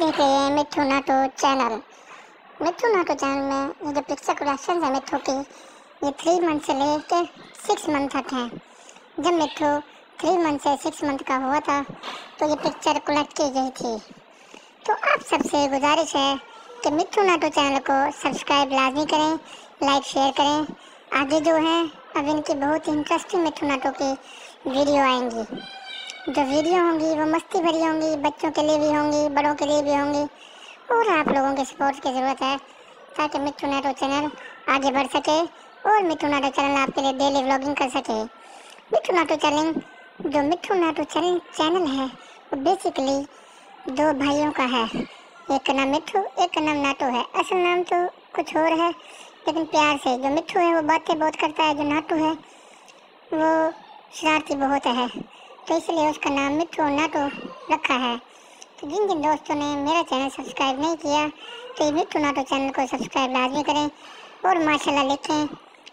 देख रहे हैं मिठू नाटो चैनल। मिठू नाटो चैनल में ये जो पिक्चर कलेक्शन है मिठू की, ये थ्री मंथ से लेकर सिक्स मंथ तक है। जब मिठू थ्री मंथ से सिक्स मंथ का हुआ था तो ये पिक्चर कलेक्ट की गई थी। तो आप सबसे गुजारिश है कि मिठू नाटो चैनल को सब्सक्राइब लाजमी करें लाइक शेयर करें। आगे जो है, अब इनकी बहुत इंटरेस्टिंग मिठू नाटो की वीडियो आएँगी। जो वीडियो होंगी, वो मस्ती भरी होंगी, बच्चों के लिए भी होंगी, बड़ों के लिए भी होंगी, और आप लोगों के सपोर्ट की ज़रूरत है, ताकि मिट्टू नाटो चैनल आगे बढ़ सके, और मिट्टू नाटो चैनल आपके लिए डेली व्लॉगिंग कर सके। मिट्टू नाटो चैनल जो मिट्टू नाटो चैनल चैनल है, वो बेसिकली दो भाइयों का है, एक का नाम मिट्टू एक का नाम नाटो है। असल नाम तो कुछ और है, लेकिन प्यार से, जो मिट्टू है, वो बातें बहुत करता है, जो नाटू है, वो शरारती बहुत है। तो इसलिए उसका नाम मिठू नाटो रखा है। तो जिन जिन दोस्तों ने मेरा चैनल सब्सक्राइब नहीं किया तो ये मिठू नाटो चैनल को सब्सक्राइब लाजमी करें और माशाल्लाह लिखें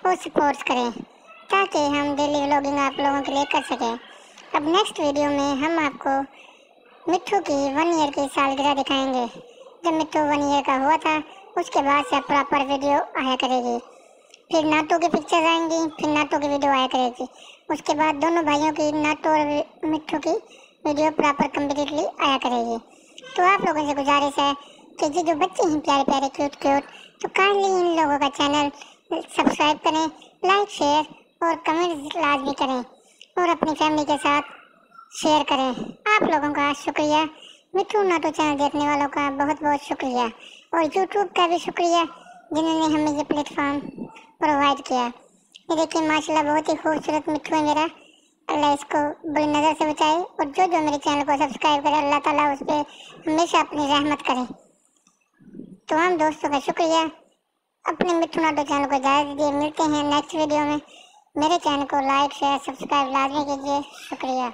और सपोर्ट करें, ताकि हम डेली व्लॉगिंग आप लोगों के लिए कर सकें। अब नेक्स्ट वीडियो में हम आपको मिट्टू की वन ईयर की सालगिरह दिखाएँगे। जब मिट्टू वन ईयर का हुआ था, उसके बाद से प्रॉपर वीडियो आया करेगी। फिर नाटो की पिक्चर आएँगी, फिर नाटो की वीडियो आया करेगी। उसके बाद दोनों भाइयों की नाटो और मिट्टू की वीडियो प्रॉपर कम्प्लीटली आया करेगी। तो आप लोगों से गुजारिश है कि जो जो बच्चे हैं, प्यारे प्यारे क्यूट क्यूट तो काइंडली इन लोगों का चैनल सब्सक्राइब करें लाइक शेयर और कमेंट लाजमी करें और अपनी फैमिली के साथ शेयर करें। आप लोगों का शुक्रिया। मिठू नाटो चैनल देखने वालों का बहुत बहुत शुक्रिया और यूट्यूब का भी शुक्रिया जिन्होंने हमें ये प्लेटफॉर्म प्रोवाइड किया। ये देखिए, माशाल्लाह बहुत ही खूबसूरत मिट्टू है मेरा। अल्लाह इसको बुरी नज़र से बचाए और जो जो मेरे चैनल को सब्सक्राइब करे, अल्लाह ताला उस पर हमेशा अपनी रहमत करे। तो हम दोस्तों का शुक्रिया। अपने मिट्टू नाटो चैनल को इजाज़त दिए मिलते हैं नेक्स्ट वीडियो में। मेरे चैनल को लाइक शेयर सब्सक्राइब लाजमी कीजिए। शुक्रिया।